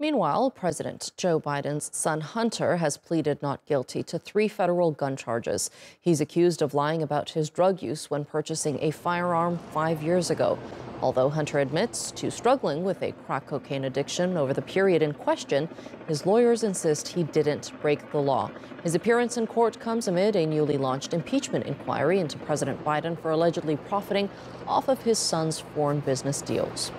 Meanwhile, President Joe Biden's son Hunter has pleaded not guilty to three federal gun charges. He's accused of lying about his drug use when purchasing a firearm five years ago. Although Hunter admits to struggling with a crack cocaine addiction over the period in question, his lawyers insist he didn't break the law. His appearance in court comes amid a newly launched impeachment inquiry into President Biden for allegedly profiting off of his son's foreign business deals.